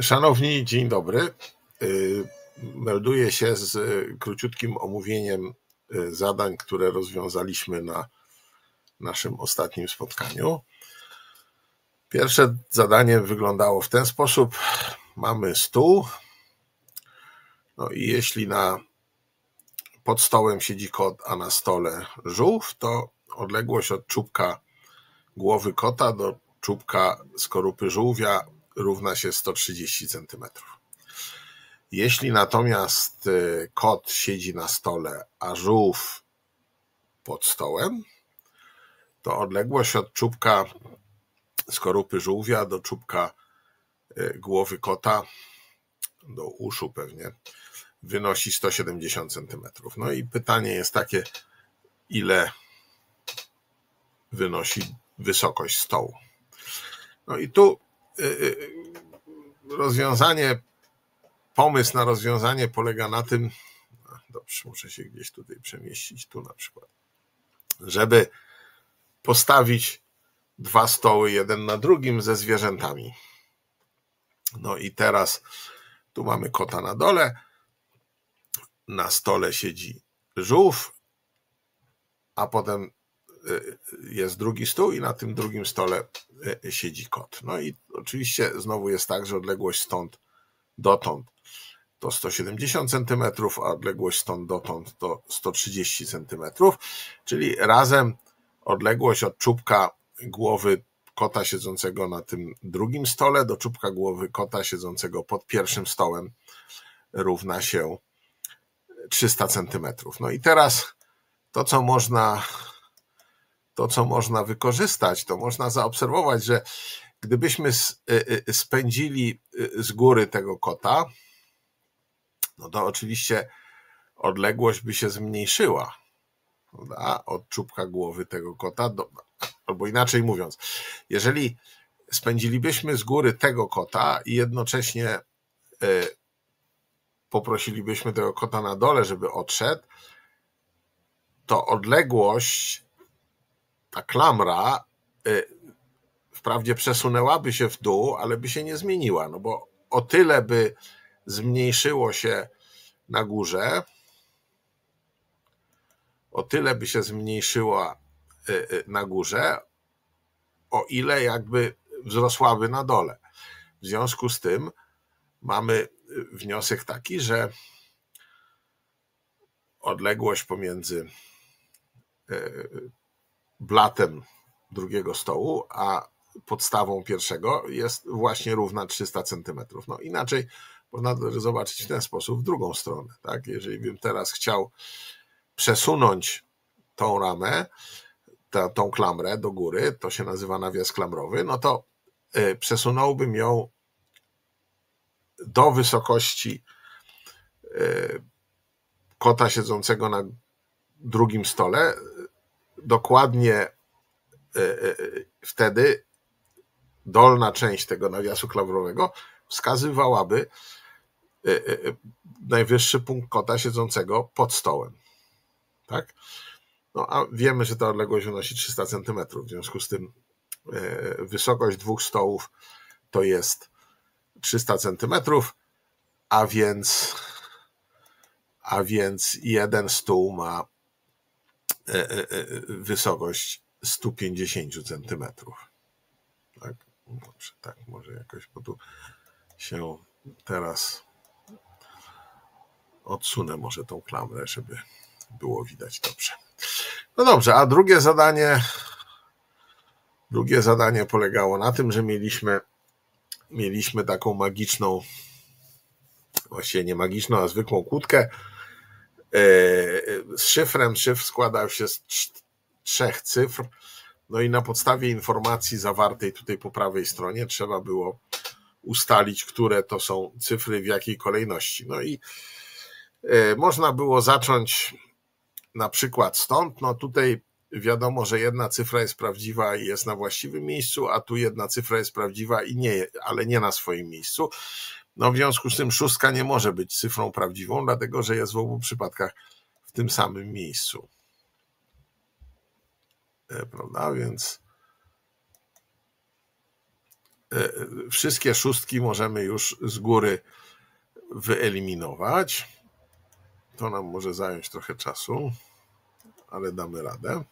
Szanowni, dzień dobry. Y, melduję się z króciutkim omówieniem y, zadań, które rozwiązaliśmy na naszym ostatnim spotkaniu. Pierwsze zadanie wyglądało w ten sposób. Mamy stół. No i jeśli na pod stołem siedzi kot, a na stole żółw, to odległość od czubka głowy kota do czubka skorupy żółwia równa się 130 cm. Jeśli natomiast y, kot siedzi na stole, a żółw pod stołem, to odległość od czubka skorupy żółwia do czubka y, głowy kota, do uszu pewnie, wynosi 170 cm. No i pytanie jest takie, ile wynosi wysokość stołu. No i tu rozwiązanie, pomysł na rozwiązanie polega na tym, dobrze, muszę się gdzieś tutaj przemieścić, tu na przykład, żeby postawić dwa stoły, jeden na drugim ze zwierzętami. No i teraz tu mamy kota na dole, na stole siedzi żółw, a potem y, jest drugi stół i na tym drugim stole y, siedzi kot. No i oczywiście znowu jest tak, że odległość stąd dotąd to 170 cm, a odległość stąd dotąd to 130 cm, czyli razem odległość od czubka głowy kota siedzącego na tym drugim stole do czubka głowy kota siedzącego pod pierwszym stołem równa się 300 centymetrów. No i teraz to, co można, to, co można wykorzystać, to można zaobserwować, że gdybyśmy y, y, spędzili y, z góry tego kota, no to oczywiście odległość by się zmniejszyła prawda? od czubka głowy tego kota, do, albo inaczej mówiąc, jeżeli spędzilibyśmy z góry tego kota i jednocześnie poprosilibyśmy tego kota na dole, żeby odszedł, to odległość, ta klamra, y, wprawdzie przesunęłaby się w dół, ale by się nie zmieniła, no bo o tyle by zmniejszyło się na górze, o tyle by się zmniejszyła y, y, na górze, o ile jakby wzrosłaby na dole. W związku z tym mamy wniosek taki, że odległość pomiędzy blatem drugiego stołu, a podstawą pierwszego jest właśnie równa 300 cm. No inaczej można zobaczyć w ten sposób w drugą stronę. Tak? Jeżeli bym teraz chciał przesunąć tą ramę, ta, tą klamrę do góry, to się nazywa nawias klamrowy, no to e, przesunąłbym ją do wysokości e, kota siedzącego na drugim stole, dokładnie e, e, wtedy dolna część tego nawiasu klawrowego wskazywałaby najwyższy punkt kota siedzącego pod stołem. Tak? No a wiemy, że ta odległość wynosi 300 cm. W związku z tym wysokość dwóch stołów to jest 300 centymetrów, a więc, a więc jeden stół ma e, e, e, wysokość 150 centymetrów. Tak? Dobrze, tak, może jakoś, bo tu się teraz odsunę może tą klamrę, żeby było widać dobrze. No dobrze, a drugie zadanie, drugie zadanie polegało na tym, że mieliśmy mieliśmy taką magiczną, właściwie nie magiczną, a zwykłą kłódkę e, z szyfrem. Szyfr składał się z trzech cyfr. No i na podstawie informacji zawartej tutaj po prawej stronie trzeba było ustalić, które to są cyfry, w jakiej kolejności. No i e, można było zacząć na przykład stąd. No tutaj wiadomo, że jedna cyfra jest prawdziwa i jest na właściwym miejscu, a tu jedna cyfra jest prawdziwa i nie, ale nie na swoim miejscu. No w związku z tym szóstka nie może być cyfrą prawdziwą, dlatego że jest w obu przypadkach w tym samym miejscu. E, prawda? Więc wszystkie szóstki możemy już z góry wyeliminować. To nam może zająć trochę czasu, ale damy radę.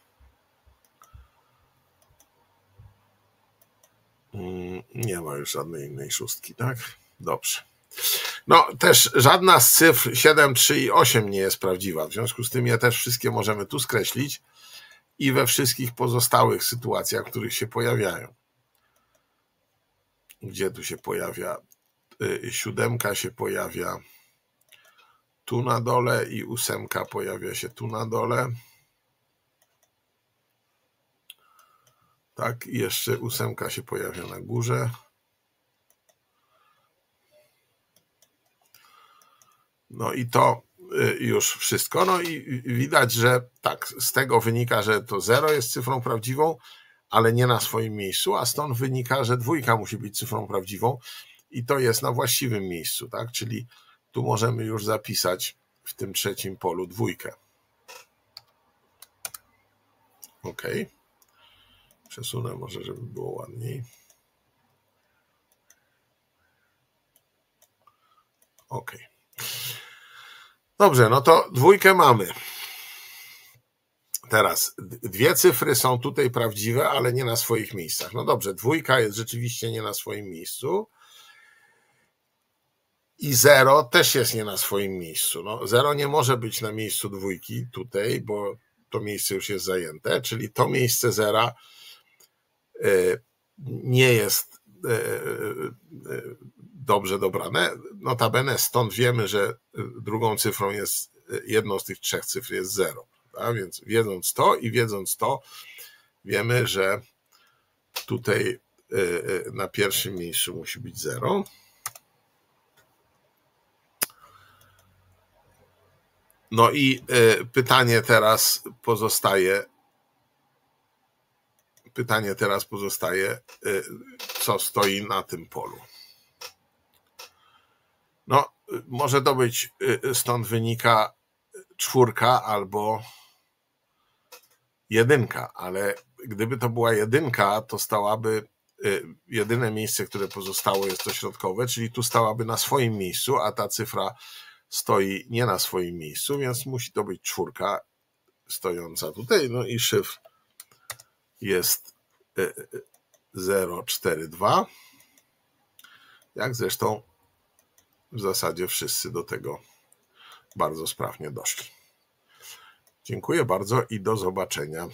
Mm, nie ma już żadnej innej szóstki, tak? Dobrze. No, też żadna z cyfr 7, 3 i 8 nie jest prawdziwa. W związku z tym je też wszystkie możemy tu skreślić i we wszystkich pozostałych sytuacjach, w których się pojawiają. Gdzie tu się pojawia? Y, siódemka się pojawia tu na dole i ósemka pojawia się tu na dole. Tak, i jeszcze ósemka się pojawia na górze. No i to y, już wszystko. No i widać, że tak, z tego wynika, że to 0 jest cyfrą prawdziwą, ale nie na swoim miejscu, a stąd wynika, że dwójka musi być cyfrą prawdziwą i to jest na właściwym miejscu, tak? Czyli tu możemy już zapisać w tym trzecim polu dwójkę. OK. Przesunę może, żeby było ładniej. OK. Dobrze, no to dwójkę mamy. Teraz dwie cyfry są tutaj prawdziwe, ale nie na swoich miejscach. No dobrze, dwójka jest rzeczywiście nie na swoim miejscu. I zero też jest nie na swoim miejscu. No, zero nie może być na miejscu dwójki tutaj, bo to miejsce już jest zajęte, czyli to miejsce zera e, nie jest e, e, dobrze dobrane. Notabene stąd wiemy, że drugą cyfrą jest, jedną z tych trzech cyfr jest zero. A więc wiedząc to i wiedząc to, wiemy, że tutaj na pierwszym miejscu musi być zero. No i pytanie teraz pozostaje. Pytanie teraz pozostaje, co stoi na tym polu. Może to być, e, stąd wynika czwórka albo jedynka, ale gdyby to była jedynka, to stałaby jedyne miejsce, które pozostało jest to środkowe, czyli tu stałaby na swoim miejscu, a ta cyfra stoi nie na swoim miejscu, więc musi to być czwórka stojąca tutaj. No i szyfr jest 042. E, e, Jak zresztą w zasadzie wszyscy do tego bardzo sprawnie doszli. Dziękuję bardzo i do zobaczenia.